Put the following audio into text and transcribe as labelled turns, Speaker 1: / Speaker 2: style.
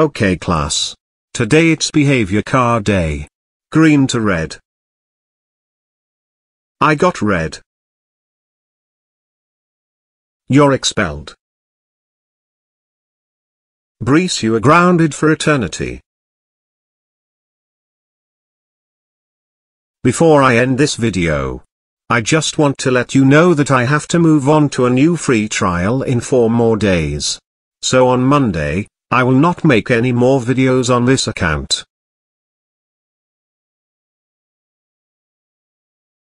Speaker 1: Okay class. Today it's behavior car day. Green to red. I got red. You're expelled. Breece you are grounded for eternity. Before I end this video, I just want to let you know that I have to move on to a new free trial in 4 more days. So on Monday, I will not make any more videos on this account.